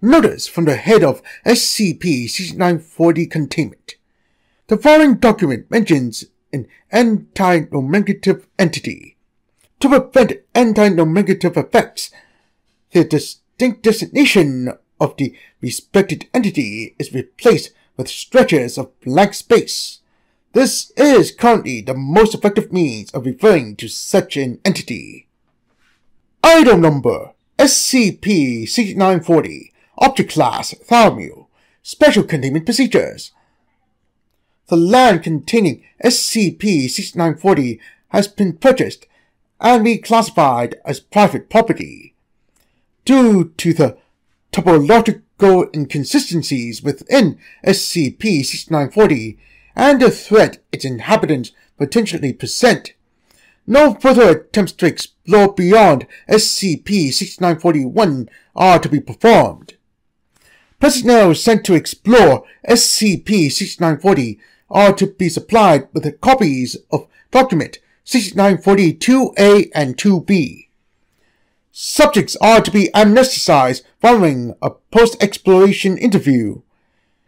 Notice from the head of SCP-6940 containment. The following document mentions an anti-nomenclative entity. To prevent anti-nomenclative effects, the distinct designation of the respected entity is replaced with stretches of blank space. This is currently the most effective means of referring to such an entity. Item number SCP-6940 Object Class Thaumiel Special Containment Procedures The land containing SCP-6940 has been purchased and reclassified as private property. Due to the topological inconsistencies within SCP-6940 and the threat its inhabitants potentially present. No further attempts to explore beyond SCP-6941 are to be performed. Personnel sent to explore SCP-6940 are to be supplied with copies of document 6940-2A and 2B. Subjects are to be amnesticized following a post-exploration interview.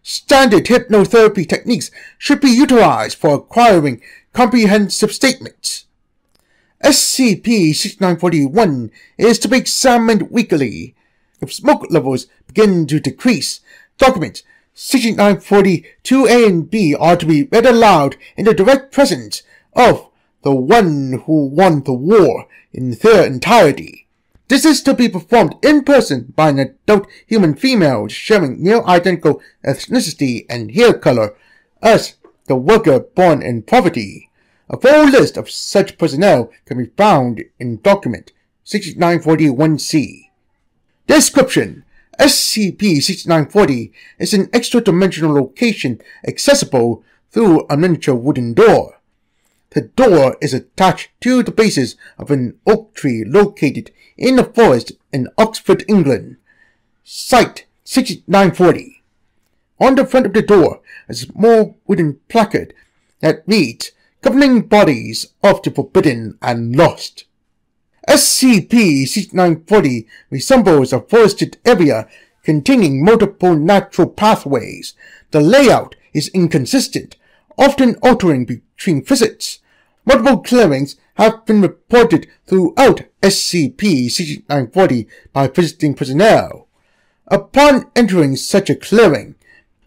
Standard hypnotherapy techniques should be utilized for acquiring comprehensive statements. SCP-6941 is to be examined weekly. If smoke levels begin to decrease, documents 6940-2A and B are to be read aloud in the direct presence of the one who won the war in their entirety. This is to be performed in person by an adult human female sharing near identical ethnicity and hair color as the worker born in poverty. A full list of such personnel can be found in document 6941C. Description SCP-6940 is an extra-dimensional location accessible through a miniature wooden door. The door is attached to the bases of an oak tree located in the forest in Oxford, England. Site 6940. On the front of the door is a small wooden placard that reads, Governing Bodies of the Forbidden and Lost. SCP-6940 resembles a forested area containing multiple natural pathways. The layout is inconsistent, often altering between visits. Multiple clearings have been reported throughout SCP-6940 by visiting personnel. Upon entering such a clearing,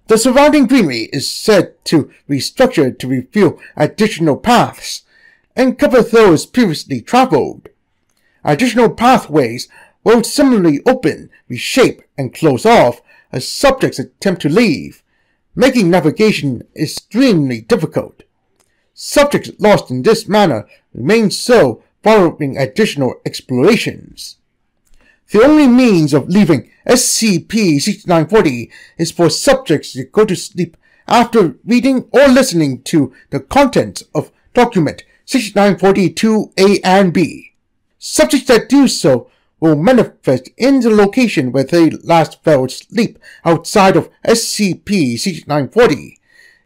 the surrounding greenery is said to restructure to reveal additional paths and cover those previously traveled. Additional pathways will similarly open, reshape, and close off as subjects attempt to leave, making navigation extremely difficult. Subjects lost in this manner remain so following additional explorations. The only means of leaving SCP-6940 is for subjects to go to sleep after reading or listening to the contents of document 6942A and B. Subjects that do so will manifest in the location where they last fell asleep outside of SCP-6940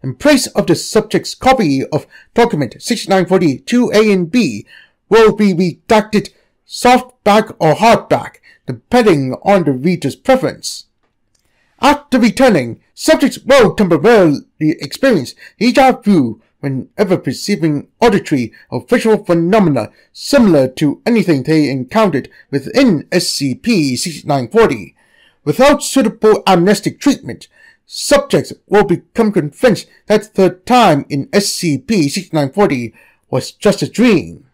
in place of the subject's copy of document 6942A and B will be redacted softback or hardback, depending on the reader's preference. After returning, subjects will temporarily experience deja vu whenever perceiving auditory or visual phenomena similar to anything they encountered within SCP-6940. Without suitable amnestic treatment, subjects will become convinced that their time in SCP-6940 was just a dream.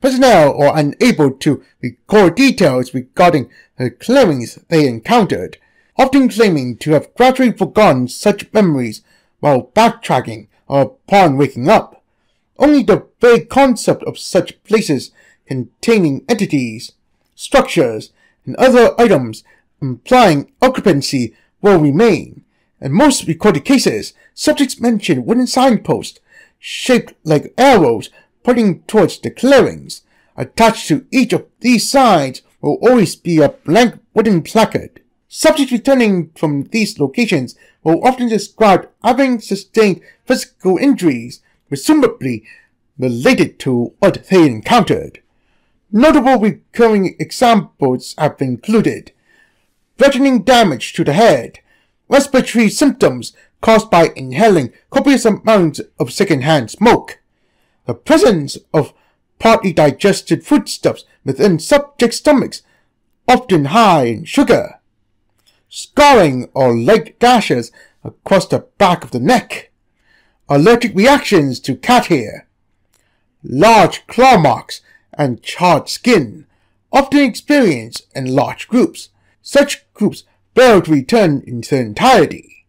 Personnel are unable to record details regarding the clearings they encountered, often claiming to have gradually forgotten such memories while backtracking upon waking up. Only the vague concept of such places containing entities, structures, and other items implying occupancy will remain, in most recorded cases, subjects mention wooden signposts shaped like arrows pointing towards the clearings. Attached to each of these signs will always be a blank wooden placard. Subjects returning from these locations will often describe having sustained physical injuries, presumably related to what they encountered. Notable recurring examples have included threatening damage to the head, respiratory symptoms caused by inhaling copious amounts of secondhand smoke, the presence of partly digested foodstuffs within subjects' stomachs, often high in sugar, scarring or leg gashes across the back of the neck, allergic reactions to cat hair, large claw marks and charred skin, often experienced in large groups. Such groups fail to return in their entirety.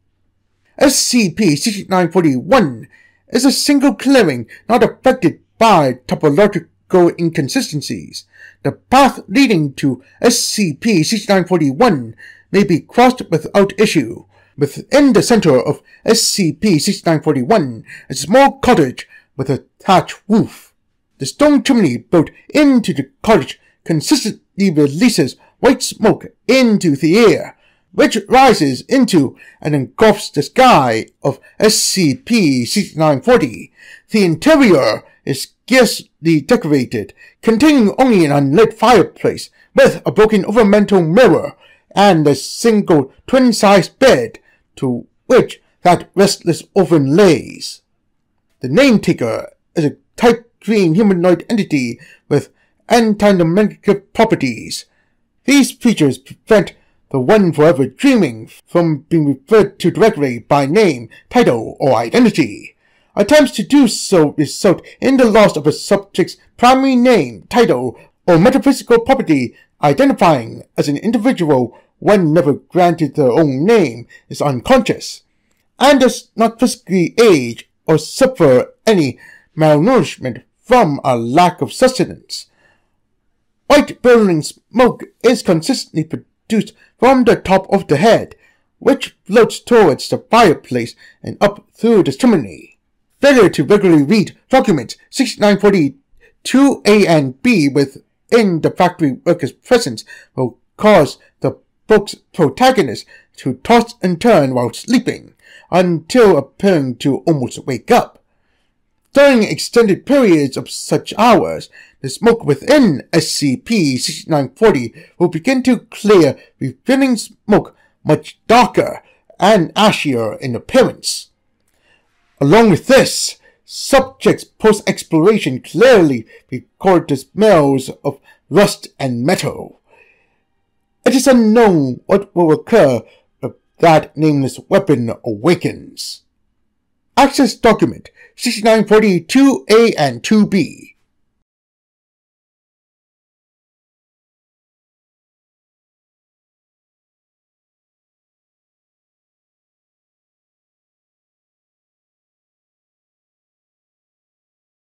SCP-6941 is a single clearing not affected by topological inconsistencies. The path leading to SCP-6941 may be crossed without issue. Within the center of SCP-6941 is a small cottage with a thatched roof. The stone chimney built into the cottage consistently releases white smoke into the air, which rises into and engulfs the sky of SCP-6940. The interior is scarcely decorated, containing only an unlit fireplace with a broken ornamental mirror and a single twin-sized bed to which that restless orphan lays. The name taker is a type green humanoid entity with anti-negative properties. These features prevent the one forever dreaming from being referred to directly by name, title, or identity. Attempts to do so result in the loss of a subject's primary name, title, or metaphysical property identifying as an individual when never granted their own name is unconscious, and does not physically age or suffer any malnourishment from a lack of sustenance. White burning smoke is consistently produced from the top of the head, which floats towards the fireplace and up through the chimney. Failure to regularly read documents 6942A and B within the factory worker's presence will cause the book's protagonist to toss and turn while sleeping until appearing to almost wake up. During extended periods of such hours, the smoke within SCP-6940 will begin to clear, revealing smoke much darker and ashier in appearance. Along with this, subjects post-exploration clearly record the smells of rust and metal. It is unknown what will occur if that nameless weapon awakens. Access Document 6942A and 2B